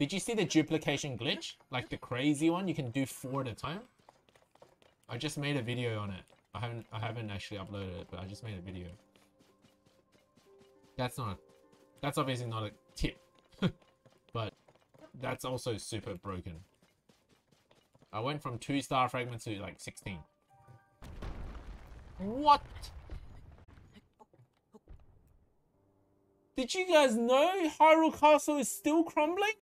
Did you see the duplication glitch? Like the crazy one, you can do four at a time. I just made a video on it. I haven't I haven't actually uploaded it, but I just made a video. That's not that's obviously not a tip. but that's also super broken. I went from two star fragments to like 16. What? Did you guys know Hyrule Castle is still crumbling?